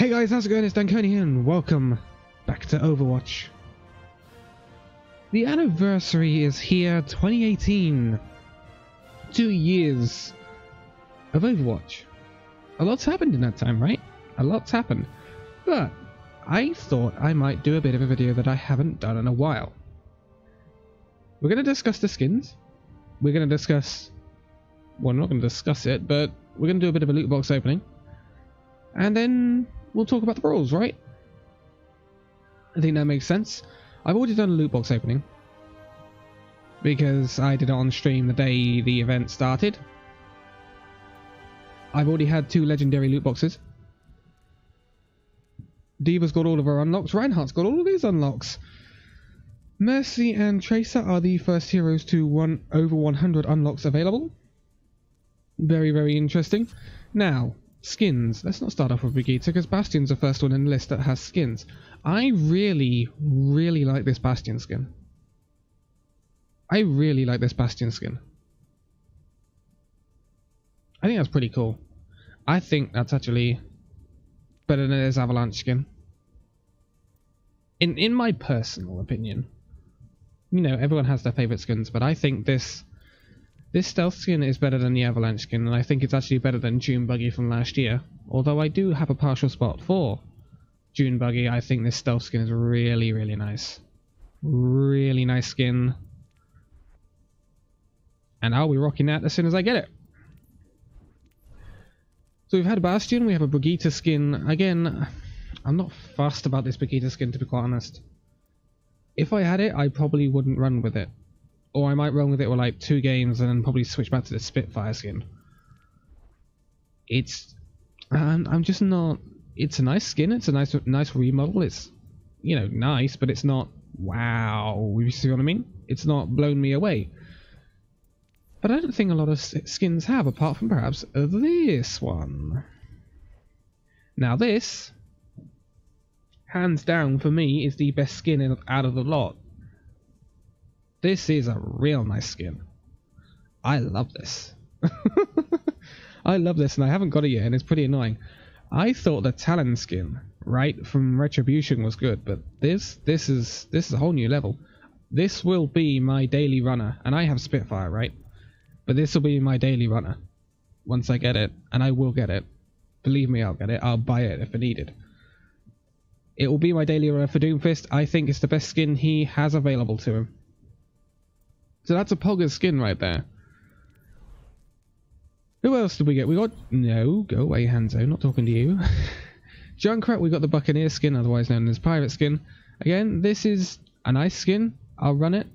Hey guys, how's it going? It's Danconia here and welcome back to Overwatch. The anniversary is here, 2018. Two years of Overwatch. A lot's happened in that time, right? A lot's happened. But I thought I might do a bit of a video that I haven't done in a while. We're going to discuss the skins. We're going to discuss... Well, I'm not going to discuss it, but we're going to do a bit of a loot box opening. And then we'll talk about the brawls, right? I think that makes sense. I've already done a loot box opening because I did it on stream the day the event started. I've already had two legendary loot boxes. D.Va's got all of her unlocks. Reinhardt's got all of his unlocks. Mercy and Tracer are the first heroes to one over 100 unlocks available. Very, very interesting. Now, Skins. Let's not start off with Brigitte because Bastion's the first one in the list that has skins. I really, really like this Bastion skin. I really like this Bastion skin. I think that's pretty cool. I think that's actually better than his Avalanche skin. In in my personal opinion. You know, everyone has their favourite skins, but I think this this stealth skin is better than the avalanche skin, and I think it's actually better than Dune Buggy from last year. Although I do have a partial spot for Dune Buggy, I think this stealth skin is really, really nice. Really nice skin. And I'll be rocking that as soon as I get it. So we've had Bastion, we have a Brigitte skin. Again, I'm not fussed about this Brigitte skin to be quite honest. If I had it, I probably wouldn't run with it or I might run with it for like two games and then probably switch back to the Spitfire skin. It's, I'm, I'm just not. It's a nice skin. It's a nice, nice remodel. It's, you know, nice, but it's not wow. You see what I mean? It's not blown me away. But I don't think a lot of skins have, apart from perhaps this one. Now this, hands down for me, is the best skin out of the lot. This is a real nice skin. I love this. I love this, and I haven't got it yet, and it's pretty annoying. I thought the Talon skin, right, from Retribution was good, but this, this is, this is a whole new level. This will be my daily runner, and I have Spitfire, right? But this will be my daily runner once I get it, and I will get it. Believe me, I'll get it. I'll buy it if I need it. It will be my daily runner for Doomfist. I think it's the best skin he has available to him. So that's a Pogger skin right there. Who else did we get? We got... No, go away, Hanzo. Not talking to you. Junkrat, we got the Buccaneer skin, otherwise known as Pirate skin. Again, this is a nice skin. I'll run it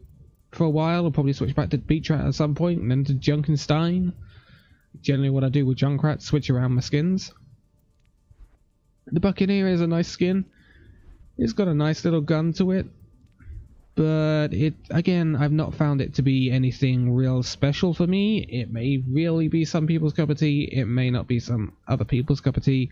for a while. I'll probably switch back to Beachrat at some point, and then to Junkenstein. Generally what I do with Junkrat, switch around my skins. The Buccaneer is a nice skin. It's got a nice little gun to it but it again I've not found it to be anything real special for me. It may really be some people's cup of tea, it may not be some other people's cup of tea.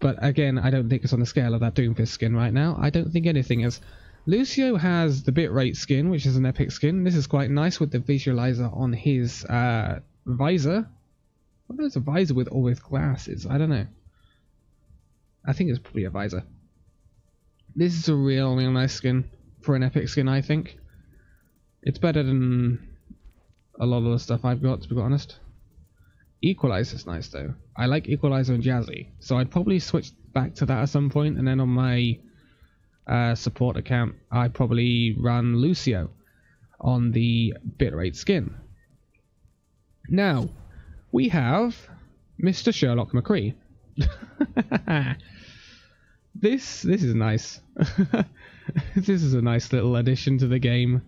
But again, I don't think it's on the scale of that Doomfist skin right now. I don't think anything is. Lucio has the bitrate skin, which is an epic skin. This is quite nice with the visualizer on his uh, visor. Whether it's a visor with all with glasses, I don't know. I think it's probably a visor. This is a real, real nice skin for an epic skin, I think. It's better than a lot of the stuff I've got, to be honest. Equalizer's nice, though. I like Equalizer and Jazzy, so I'd probably switch back to that at some point, and then on my uh, support account, I'd probably run Lucio on the bitrate skin. Now, we have Mr. Sherlock McCree. this this is nice. this is a nice little addition to the game.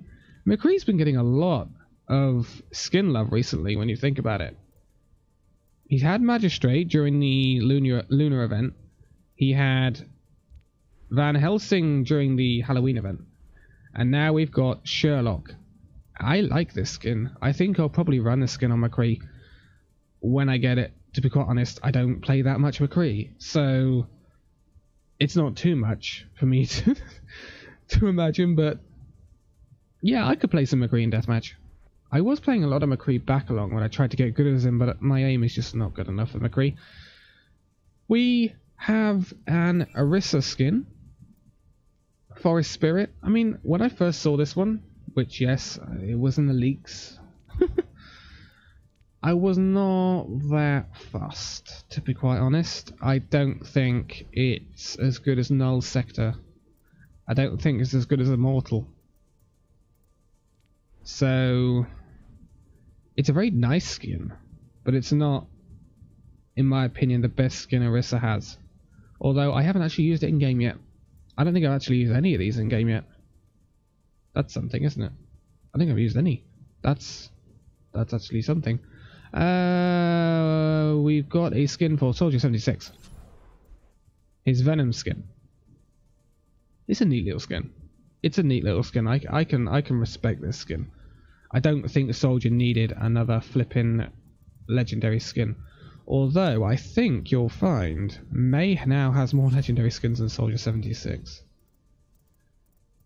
McCree's been getting a lot of skin love recently when you think about it. He's had Magistrate during the Lunar, Lunar event. He had Van Helsing during the Halloween event. And now we've got Sherlock. I like this skin. I think I'll probably run this skin on McCree when I get it. To be quite honest, I don't play that much McCree. So it's not too much for me to to imagine, but yeah, I could play some McCree in Deathmatch. I was playing a lot of McCree back along when I tried to get good as him, but my aim is just not good enough for McCree. We have an Orisa skin. Forest Spirit. I mean, when I first saw this one, which yes, it was in the leaks, I was not that fast, to be quite honest. I don't think it's as good as Null Sector. I don't think it's as good as Immortal. So, it's a very nice skin, but it's not, in my opinion, the best skin Orisa has. Although I haven't actually used it in game yet. I don't think I've actually used any of these in game yet. That's something, isn't it? I think I've used any. That's that's actually something. Uh, we've got a skin for Soldier 76. His Venom skin. It's a neat little skin. It's a neat little skin. I, I can I can respect this skin. I don't think the Soldier needed another flipping legendary skin. Although I think you'll find Mei now has more legendary skins than Soldier 76.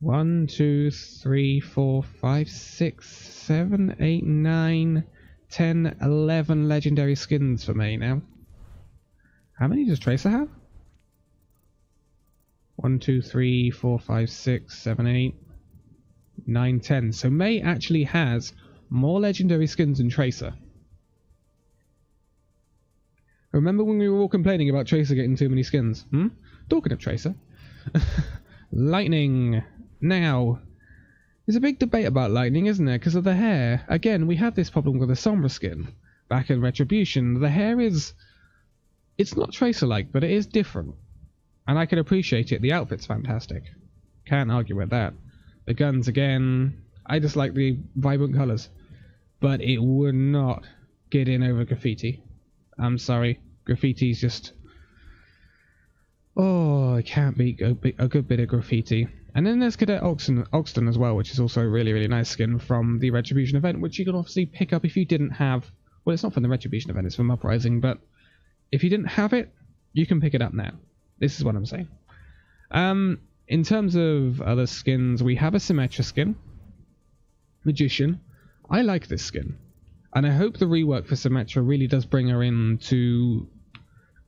One, two, three, four, five, six, seven, eight, nine, ten, eleven legendary skins for Mei now. How many does Tracer have? One, two, three, four, five, six, seven, eight, nine, ten. So Mei actually has more legendary skins than Tracer. Remember when we were all complaining about Tracer getting too many skins? Hmm? Talking of Tracer. Lightning. Now, there's a big debate about Lightning, isn't there? Because of the hair. Again, we had this problem with the Sombra skin. Back in Retribution, the hair is... It's not Tracer-like, but it is different. And I can appreciate it. The outfit's fantastic. Can't argue with that. The guns, again... I just like the vibrant colours. But it would not get in over graffiti. I'm sorry. Graffiti's just... Oh, I can't beat a, a good bit of graffiti. And then there's Cadet Oxton, Oxton as well, which is also a really, really nice skin from the Retribution event, which you can obviously pick up if you didn't have... Well, it's not from the Retribution event, it's from Uprising, but if you didn't have it, you can pick it up now. This is what I'm saying. Um, in terms of other skins, we have a Symmetra skin. Magician. I like this skin. And I hope the rework for Symmetra really does bring her into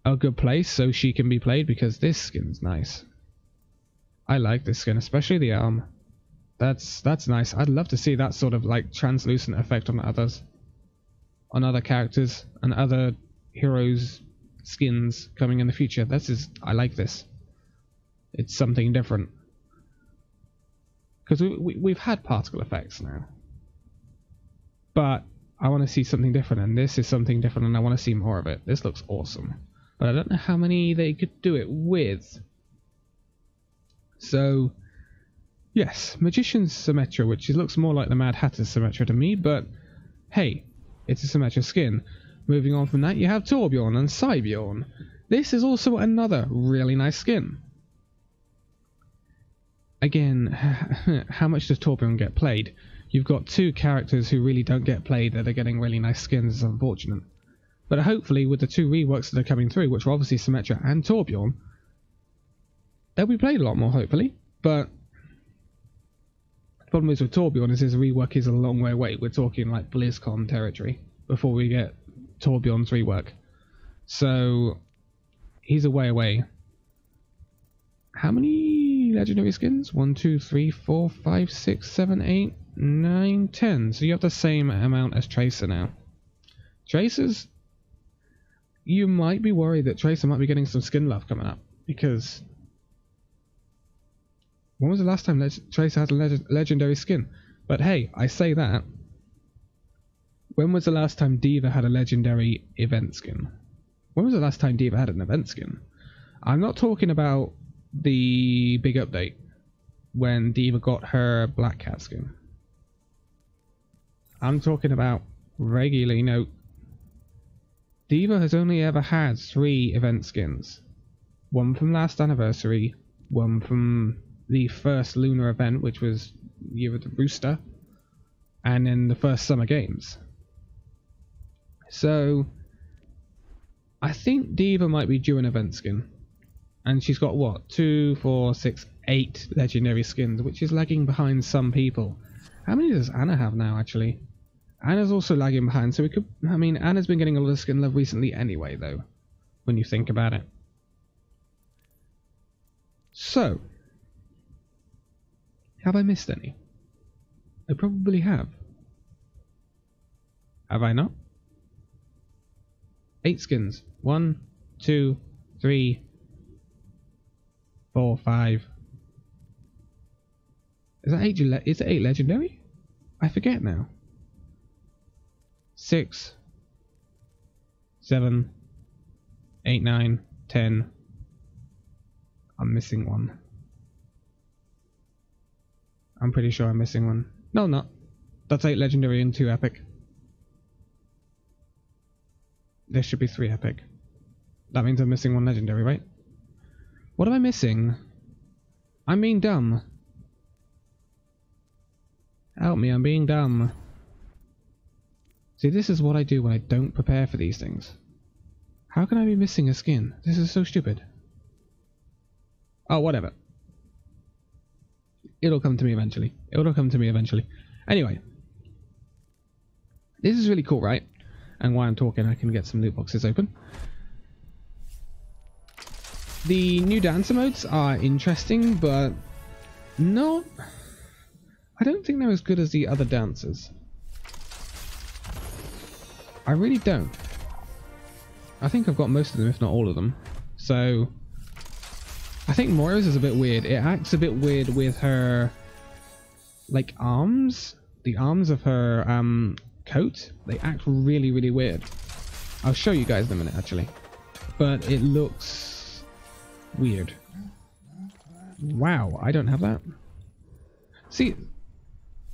a good place so she can be played because this skin's nice. I like this skin, especially the arm. That's that's nice. I'd love to see that sort of like translucent effect on others. On other characters and other heroes skins coming in the future. This is I like this. It's something different. Because we, we, we've had particle effects now. But I want to see something different, and this is something different, and I want to see more of it. This looks awesome. But I don't know how many they could do it with. So, yes, Magician's Symmetra, which looks more like the Mad Hatter's Symmetra to me, but hey, it's a Symmetra skin. Moving on from that, you have Torbjorn and Cybjorn. This is also another really nice skin. Again, how much does Torbjorn get played? You've got two characters who really don't get played that are getting really nice skins, it's unfortunate. But hopefully with the two reworks that are coming through, which are obviously Symmetra and Torbjorn, they'll be played a lot more hopefully. But the problem is with Torbjorn is his rework is a long way away. We're talking like BlizzCon territory before we get Torbjorn's rework. So he's a way away. How many legendary skins? One, two, three, four, five, six, seven, eight, nine, ten. So you have the same amount as Tracer now. Tracer's you might be worried that Tracer might be getting some skin love coming up because when was the last time Leg Tracer had a leg legendary skin? But hey, I say that. When was the last time D.Va had a legendary event skin? When was the last time D.Va had an event skin? I'm not talking about the big update when D.Va got her Black Cat skin. I'm talking about regularly, you know, D.Va has only ever had three event skins. One from last anniversary, one from the first lunar event, which was Year of the Rooster, and then the first Summer Games. So, I think D.Va might be due an event skin. And she's got what? Two, four, six, eight legendary skins, which is lagging behind some people. How many does Ana have now, actually? Ana's also lagging behind, so we could... I mean, Ana's been getting a lot of skin love recently anyway, though, when you think about it. So, have I missed any? I probably have. Have I not? Eight skins. One, two, three, four, five. Is that eight? Is it eight legendary? I forget now. Six, seven, eight, nine, ten. I'm missing one. I'm pretty sure I'm missing one. No, not. That's eight legendary and two epic. There should be three epic. That means I'm missing one legendary, right? What am I missing? I'm being dumb. Help me, I'm being dumb. See, this is what I do when I don't prepare for these things. How can I be missing a skin? This is so stupid. Oh, whatever. It'll come to me eventually. It'll come to me eventually. Anyway. This is really cool, right? And while I'm talking, I can get some loot boxes open. The new dancer modes are interesting, but not... I don't think they're as good as the other dancers. I really don't. I think I've got most of them, if not all of them. So, I think Moira's is a bit weird. It acts a bit weird with her, like, arms. The arms of her um, coat. They act really, really weird. I'll show you guys in a minute, actually. But it looks weird. Wow, I don't have that. See,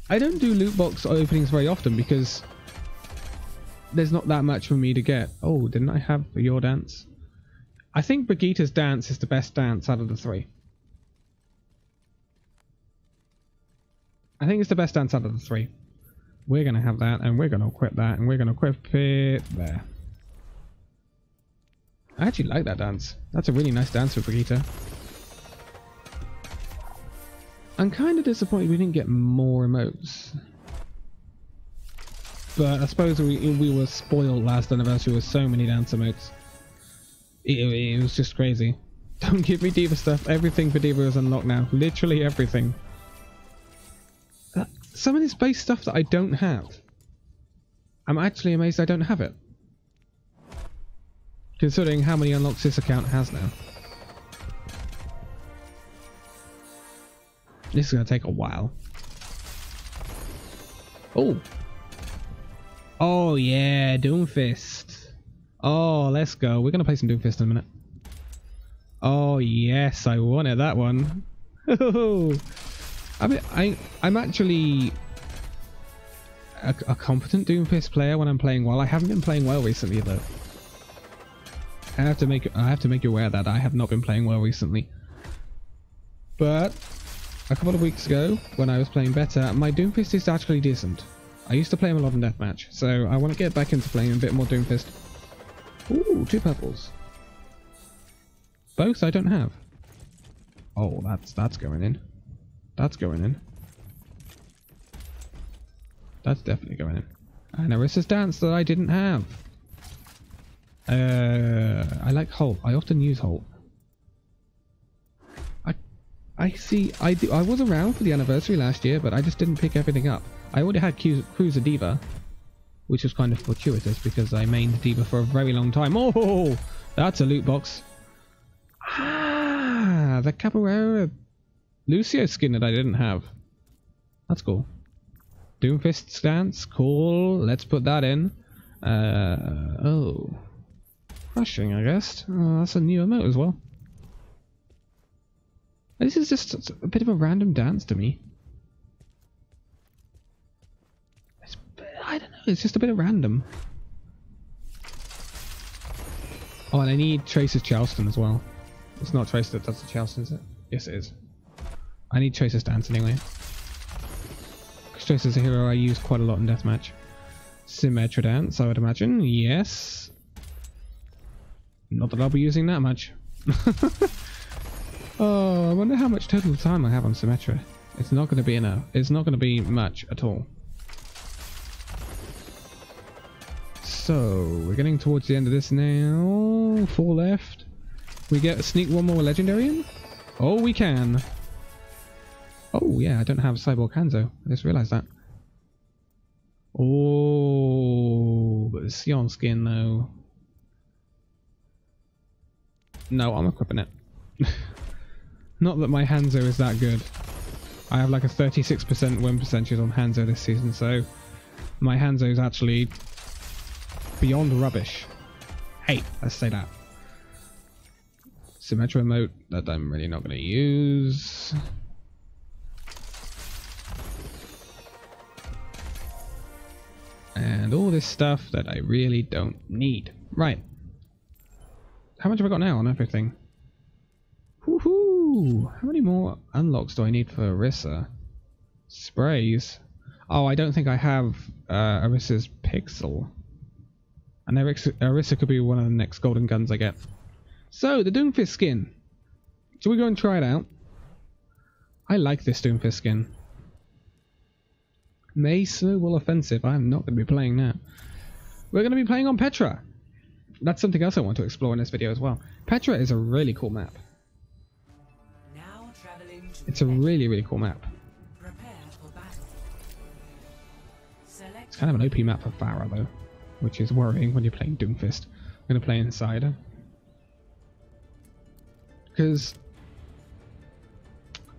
I don't do loot box openings very often because there's not that much for me to get. Oh, didn't I have your dance? I think Brigitte's dance is the best dance out of the three. I think it's the best dance out of the three. We're going to have that, and we're going to equip that, and we're going to equip it there. I actually like that dance. That's a really nice dance for Brigitte. I'm kind of disappointed we didn't get more emotes. But I suppose we, we were spoiled last anniversary with so many dance emotes. It, it, was just crazy. Don't give me D.Va stuff. Everything for D.Va is unlocked now. Literally everything. Uh, some of this base stuff that I don't have. I'm actually amazed I don't have it. Considering how many unlocks this account has now. This is going to take a while. Oh. Oh yeah, Doomfist. Oh, let's go. We're going to play some Doomfist in a minute. Oh yes, I wanted that one. I mean, I, I'm actually a, a, competent Doomfist player when I'm playing well. I haven't been playing well recently though. I have to make I have to make you aware that I have not been playing well recently. But a couple of weeks ago, when I was playing better, my Doomfist is actually decent. I used to play him a lot in Deathmatch, so I want to get back into playing a bit more Doomfist. Ooh, two purples. Both I don't have. Oh, that's that's going in. That's going in. That's definitely going in. And Orisa's dance that I didn't have. Uh, I like Holt. I often use Holt. I see. I do, I was around for the anniversary last year, but I just didn't pick everything up. I already had Cruiser D.Va, which was kind of fortuitous because I mained D.Va for a very long time. Oh, that's a loot box. Ah, the Capoeira Lucio skin that I didn't have. That's cool. Doomfist stance, cool. Let's put that in. Uh, oh, crushing, I guess. Oh, that's a new emote as well. This is just a bit of a random dance to me. I don't know, it's just a bit of random. Oh, and I need Tracer's Charleston as well. It's not Tracer that does the Charleston, is it? Yes, it is. I need Tracer's Dance anyway. Because Tracer's a hero I use quite a lot in Deathmatch. Symmetra Dance, I would imagine. Yes. Not that I'll be using that much. Oh, I wonder how much total time I have on Symmetra. It's not going to be enough. It's not going to be much at all. So, we're getting towards the end of this now. Four left. We get a sneak one more legendary in. Oh, we can. Oh, yeah, I don't have Cyborg Hanzo. I just realised that. Oh, but the Sion skin, though. No, I'm equipping it. Not that my Hanzo is that good. I have like a 36% win percentage on Hanzo this season, so my Hanzo is actually beyond rubbish. Hey, let's say that. Symmetra mode that I'm really not going to use. And all this stuff that I really don't need. Right. How much have I got now on everything? Woohoo! How many more unlocks do I need for Orisa? Sprays. Oh, I don't think I have uh, Orisa's Pixel. And Orisa could be one of the next golden guns I get. So, the Doomfist skin. Shall we go and try it out? I like this Doomfist skin. Mei's Snowball Offensive. I'm not going to be playing that. We're going to be playing on Petra. That's something else I want to explore in this video as well. Petra is a really cool map. It's a really, really cool map. It's kind of an OP map for Pharah though, which is worrying when you're playing Doomfist. I'm going to play Insider. Because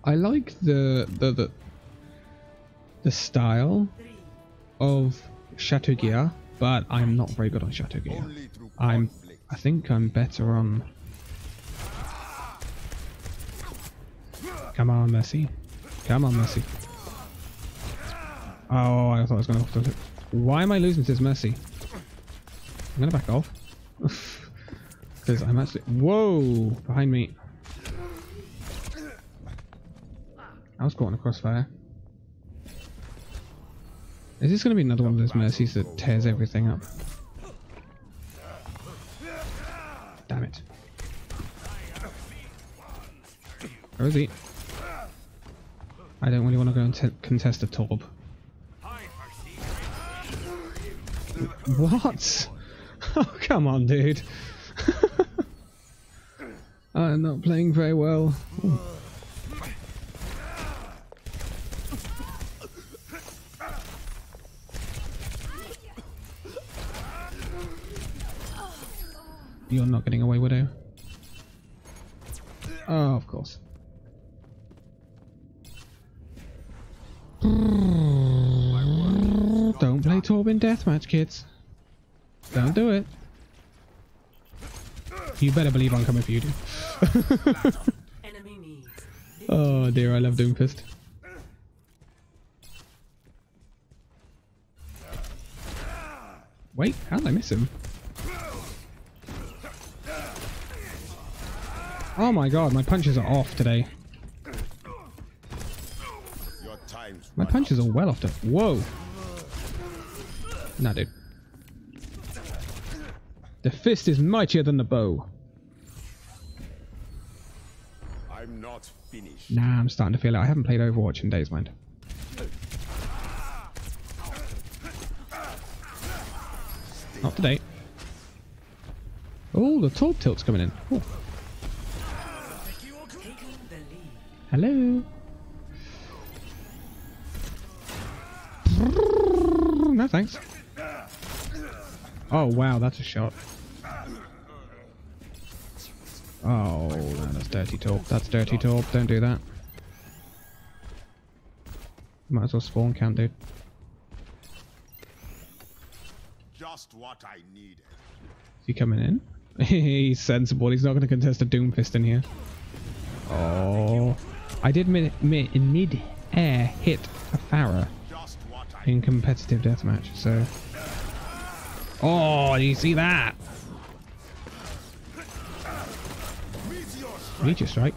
I like the, the, the, the style of Chateau Gear, but I'm not very good on Chateau I'm, I think I'm better on Come on, Mercy. Come on, Mercy. Oh, I thought I was going to... Why am I losing to this Mercy? I'm to back off. Because I'm actually... Whoa! Behind me. I was caught in a crossfire. Is this to be another one of those Mercies that tears everything up? Damn it. Where is he? I don't really want to go and contest a Torb. What? Oh, come on, dude. I'm not playing very well. Ooh. You're not getting away, Widow. Oh, of course. Don't play Torben Deathmatch, kids. Don't do it. You better believe I'm coming for you, dude. oh dear, I love Doomfist. Wait, how did I miss him? Oh my god, my punches are off today. My punches are well off to... Whoa! Nah, dude. The fist is mightier than the bow. I'm not finished. Nah, I'm starting to feel it. I haven't played Overwatch in days, mind. Not today. Oh, the top tilt's coming in. Ooh. Hello. No thanks. Oh wow, that's a shot. Oh, no, that's dirty talk. That's dirty talk. Don't do that. Might as well spawn camp, dude. Just what I needed. Is he coming in? He's sensible. He's not going to contest a Doomfist in here. Oh. I did mid, mid, mid air hit a Pharah in competitive deathmatch, so. Oh, do you see that? Meteor strike.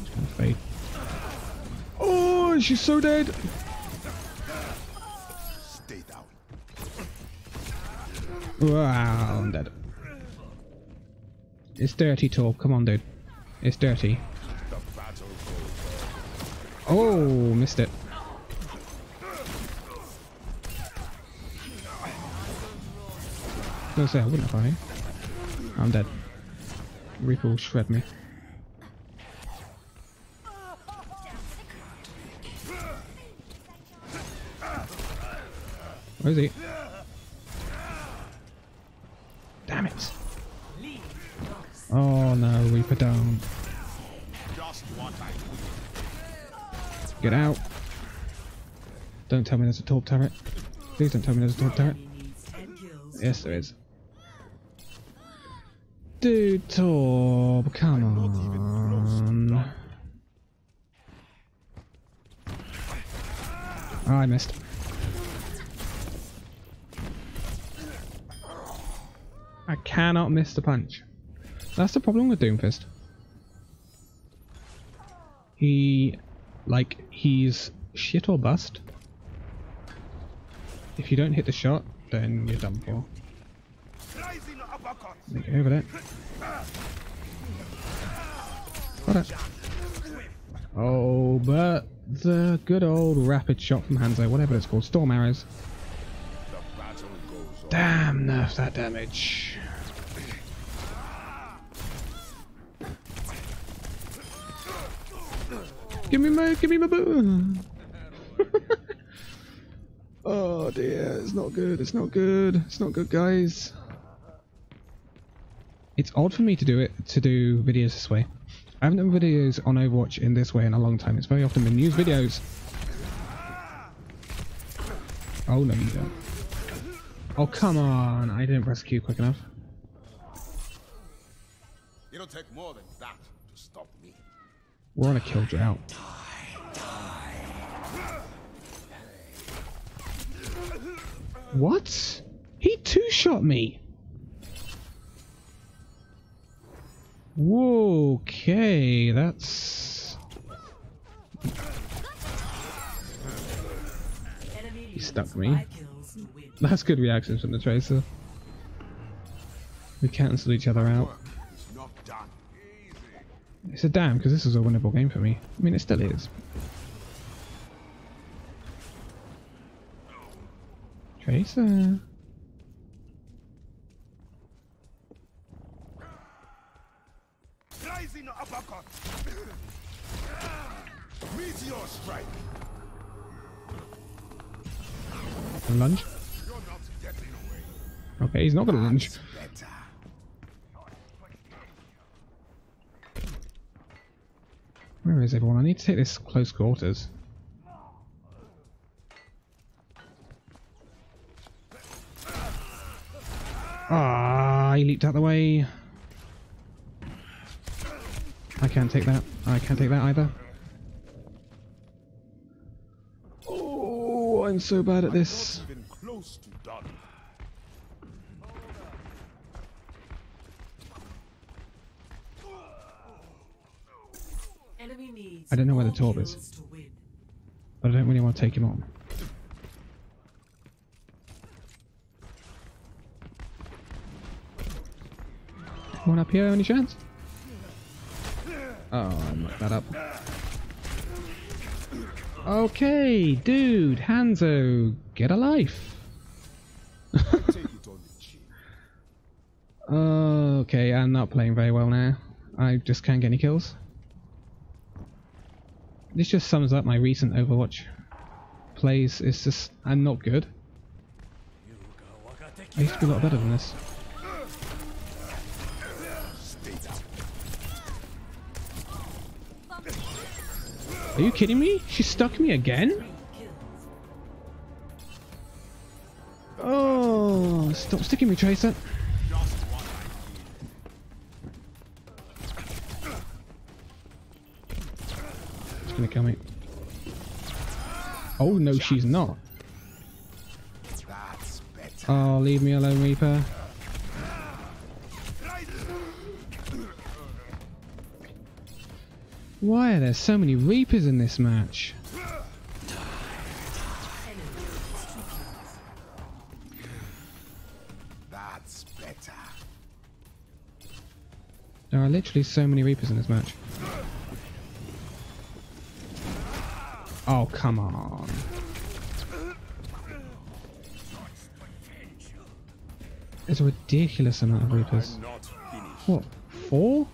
Just gonna fade. Oh, she's so dead. Stay down. Wow, I'm dead. It's dirty talk. Come on, dude. It's dirty. Oh, missed it. I was say, I wouldn't have I? I'm dead. Reaper will shred me. Where is he? Damn it. Oh no, Reaper down. Get out. Don't tell me there's a Torb turret. Please don't tell me there's a Torb turret. Yes, there is. Dude, Torb, come on. Oh, I missed. I cannot miss the punch. That's the problem with Doomfist. He, like, he's shit or bust. If you don't hit the shot, then you're done for. Over there. Got it. Oh, but the good old rapid shot from Hanzo, whatever it's called, storm arrows. Damn, nerf that damage. Give me my, give me my boot. oh dear, it's not good, it's not good, it's not good guys. It's odd for me to do it, to do videos this way. I haven't done videos on Overwatch in this way in a long time. It's very often been news videos. Oh no you don't. Oh come on, I didn't press Q quick enough. It'll take more than that to stop me. We're on a kill drought. What? He two-shot me. Whoa, okay, that's... He stuck me. That's good reactions from the Tracer. We cancel each other out. It's a damn, because this is a winnable game for me. I mean, it still is. Tracer. Lunge. Getting away. Okay, he's not gonna lunge. Where is everyone? I need to take this close quarters. Ah, he leaped out the way. I can't take that. I can't take that either. Oh, I'm so bad at this. Not even close to done. I don't know where the Torb is. But I don't really want to take him on. One up here, any chance? Oh, I mucked that up. Okay, dude, Hanzo, get a life. Chin. Uh, okay, I'm not playing very well now. I just can't get any kills. This just sums up my recent Overwatch plays. It's just, I'm not good. I used to be a lot better than this. Are you kidding me? She stuck me again? Oh, stop sticking me, Tracer. She's gonna kill me. Oh no, she's not. Oh, leave me alone, Reaper. Why are there so many Reapers in this match? That's better. There are literally so many Reapers in this match. Oh, come on. There's a ridiculous amount of Reapers. What? four?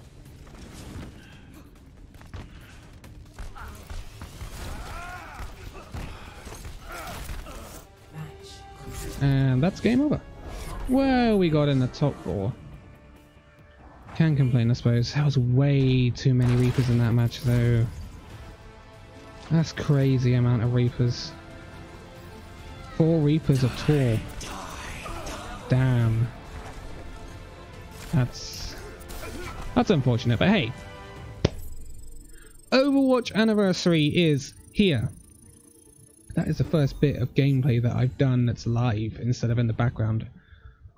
That's game over. Well, we got in the top four. Can complain, I suppose. That was way too many Reapers in that match, though. That's crazy amount of Reapers. Four Reapers of Tor. Damn. That's... That's unfortunate, but hey. Overwatch Anniversary is here. That is the first bit of gameplay that I've done that's live instead of in the background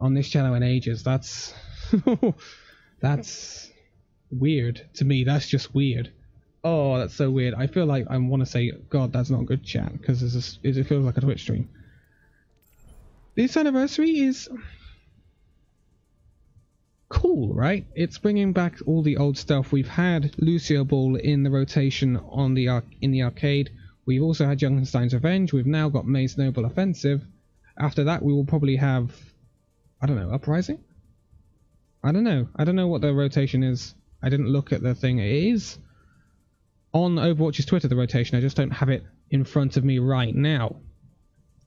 on this channel in ages. That's... that's weird to me. That's just weird. Oh, that's so weird. I feel like I want to say, God, that's not good chat because it feels like a Twitch stream. This anniversary is cool, right? It's bringing back all the old stuff. We've had Lucio Ball in the rotation on the in the arcade. We've also had Junkenstein's Revenge. We've now got Mei's Snowball Offensive. After that, we will probably have, I don't know, Uprising. I don't know. I don't know what the rotation is. I didn't look at the thing. It is on Overwatch's Twitter, the rotation. I just don't have it in front of me right now.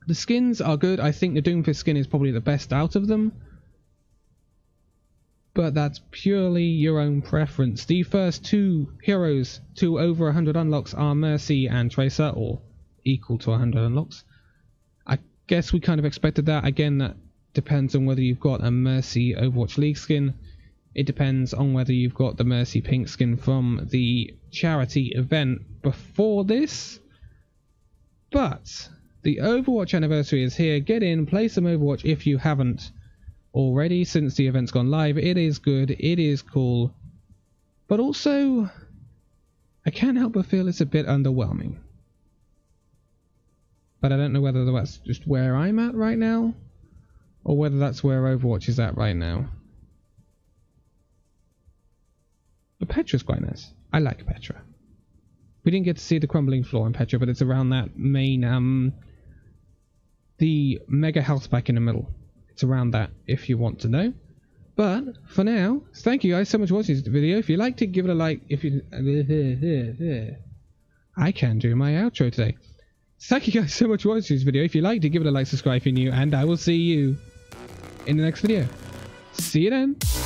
The skins are good. I think the Doomfist skin is probably the best out of them. But that's purely your own preference. The first two heroes to over 100 unlocks are Mercy and Tracer, or equal to 100 unlocks. I guess we kind of expected that. Again, that depends on whether you've got a Mercy Overwatch League skin. It depends on whether you've got the Mercy Pink skin from the charity event before this. But the Overwatch anniversary is here. Get in, play some Overwatch if you haven't already since the event's gone live. It is good, it is cool. But also, I can't help but feel it's a bit underwhelming. But I don't know whether that's just where I'm at right now, or whether that's where Overwatch is at right now. But Petra's quite nice. I like Petra. We didn't get to see the crumbling floor in Petra, but it's around that main, um, the mega health pack in the middle. It's around that if you want to know. But for now, thank you guys so much for watching this video. If you liked it, give it a like. If you, I can do my outro today. Thank you guys so much for watching this video. If you liked it, give it a like, subscribe if you're new, and I will see you in the next video. See you then.